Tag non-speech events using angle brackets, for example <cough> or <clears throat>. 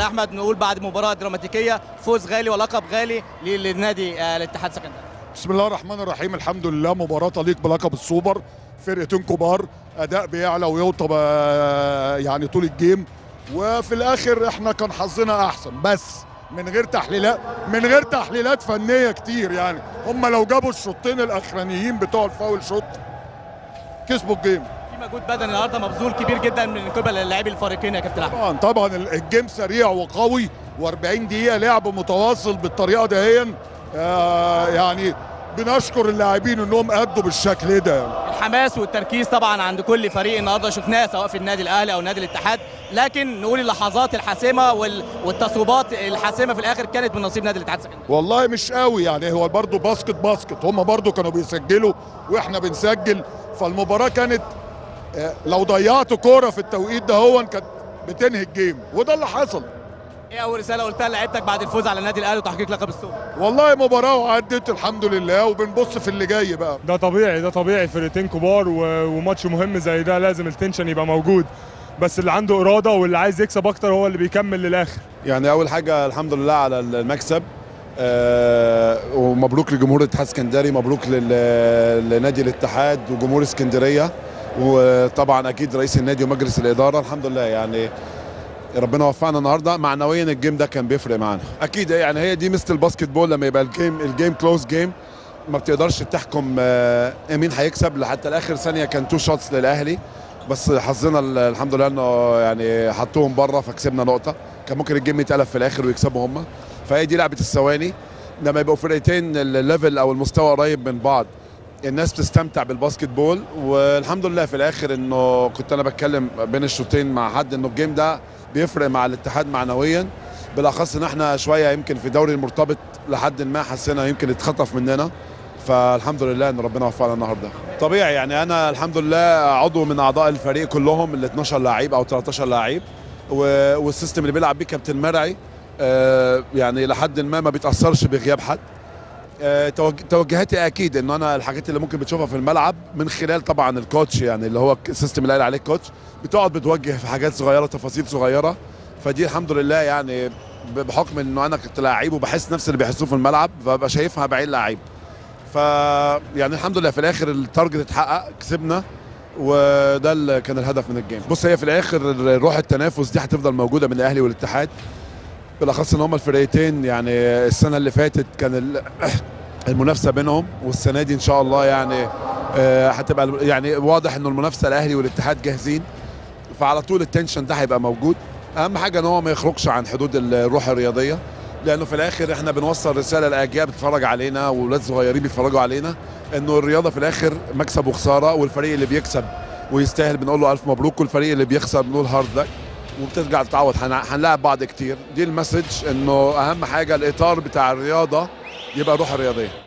أحمد نقول بعد مباراة دراماتيكية فوز غالي ولقب غالي للنادي آه، الاتحاد السكندري بسم الله الرحمن الرحيم الحمد لله مباراة تليق بلقب السوبر فرقتين كبار أداء بيعلى ويوطى آه، يعني طول ال game. وفي الآخر إحنا كان حظنا أحسن بس من غير تحليلات من غير تحليلات فنية كتير يعني. هم لو جابوا الشوتين الأخرانيين بتوع ال foul shot كسبوا ال game. مجهود بدني النهارده مبذول كبير جدا من قبل اللاعبي الفريقين يا كابتن أحمد. طبعا طبعا ال game سريع وقوي و40 دقيقة لعب متواصل بالطريقة دهيا آه يعني بنشكر اللاعبين إنهم أدوا بالشكل ده. يعني. الحماس والتركيز طبعا عند كل فريق النهارده شفناه سواء في النادي الأهلي أو نادي الاتحاد. لكن نقول اللحظات الحاسمة وال- والتصويبات الحاسمة في الآخر كانت من نصيب نادي الاتحاد السكندري والله مش قوي يعني هو برضه basket basket. هم برضه كانوا بيسجلوا وإحنا بنسجل. فالمباراة كانت لو ضيعت كورة في التوقيت ده هو كانت بتنهي ال game. وده اللي حصل. إيه أول رسالة قلتها لعيبتك بعد الفوز على النادي الأهلي وتحقيق لقب السوبر والله مباراة وعدت الحمد لله وبنبص في اللي جاي بقى. ده طبيعي ده طبيعي. فرقتين كبار و- وماتش مهم زي ده لازم ال tension يبقى موجود. بس اللي عنده إرادة واللي عايز يكسب أكتر هو اللي بيكمل للآخر. يعني أول حاجة الحمد لله على المكسب. آه ومبروك لجمهور الاتحاد السكندري مبروك لنادي الاتحاد وجمهور اسكندرية. وطبعا أكيد رئيس النادي ومجلس الإدارة الحمد لله يعني ربنا وفقنا النهارده. معنويا ال game ده كان بيفرق معانا. أكيد يعني هي دي مثل ال basketball لما يبقى ال game ال game close game ما بتقدرش تحكم آه، مين هيكسب. لحتى الآخر ثانية كان two shots للأهلي بس حظنا ال- الحمد لله إنه يعني حطوهم بره فكسبنا نقطة. كان ممكن ال game يتقلب في الآخر ويكسبوا هم. فهي دي لعبة الثواني. لما يبقوا فرقتين ال level أو المستوى قريب من بعض الناس بتستمتع بال basketball والحمد لله في الآخر إنه كنت أنا بتكلم بين الشوطين مع حد إنه ال game ده بيفرق مع الاتحاد معنويا. بالأخص إن إحنا شوية يمكن في دوري المرتبط لحد ما حسينا يمكن اتخطف مننا. فالحمد لله إن ربنا وفقنا النهارده. طبيعي يعني أنا الحمد لله عضو من أعضاء الفريق كلهم ال 12 لعيب أو 13 لعيب وال system اللي بيلعب بيه كابتن مرعي آه، يعني لحد ما ما بيتأثرش بغياب حد. توجهاتي أكيد إن أنا الحاجات اللي ممكن بتشوفها في الملعب من خلال طبعا ال coach يعني اللي هو ال system اللي قال عليه ال coach بتقعد بتوجه في حاجات صغيرة تفاصيل صغيرة. فدي الحمد لله يعني بحكم انه أنا كنت لعيب وبحس نفس اللي بيحسوه في الملعب فببقى شايفها بعين لعيب. ف يعني الحمد لله في الآخر ال target اتحقق كسبنا وده اللي كان الهدف من ال game بص هي في الآخر روح التنافس دي هتفضل موجودة من الأهلي والاتحاد. بالاخص إن هما الفرقتين يعني السنة اللي فاتت كان ال- <clears throat> المنافسة بينهم والسنة دي إن شاء الله يعني آه، هتبقى يعني واضح إنه المنافسة الأهلي والاتحاد جاهزين. فعلى طول ال tension ده هيبقى موجود. أهم حاجة إن هو ما يخرجش عن حدود الروح الرياضية. لأنه في الآخر إحنا بنوصل رسالة لأجيال بتتفرج علينا واولاد صغيرين بيتفرجوا علينا إنه الرياضة في الآخر مكسب وخسارة والفريق اللي بيكسب ويستاهل بنقول له ألف مبروك والفريق اللي بيخسر بنقول hard luck. وبترجع تتعوض هن- هنلاعب بعض كتير. دي ال message إنه أهم حاجة الإطار بتاع الرياضة يبقى روح الرياضية.